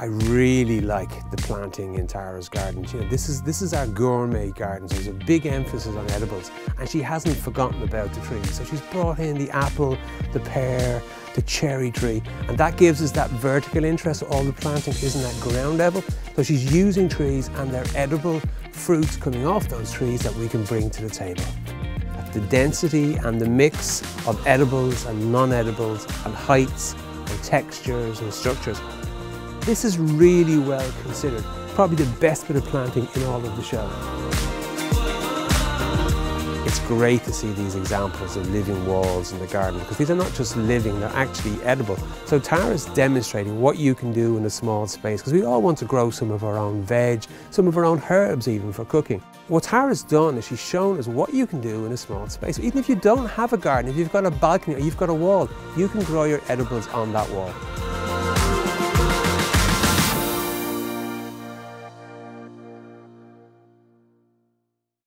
I really like the planting in Tara's garden. You know, this is this is our gourmet garden, so there's a big emphasis on edibles, and she hasn't forgotten about the trees. So she's brought in the apple, the pear, the cherry tree, and that gives us that vertical interest. All the planting isn't at ground level, so she's using trees and their edible fruits coming off those trees that we can bring to the table. The density and the mix of edibles and non-edibles and heights and textures and structures this is really well considered. Probably the best bit of planting in all of the show. It's great to see these examples of living walls in the garden because these are not just living, they're actually edible. So Tara's demonstrating what you can do in a small space because we all want to grow some of our own veg, some of our own herbs even for cooking. What Tara's done is she's shown us what you can do in a small space. Even if you don't have a garden, if you've got a balcony or you've got a wall, you can grow your edibles on that wall.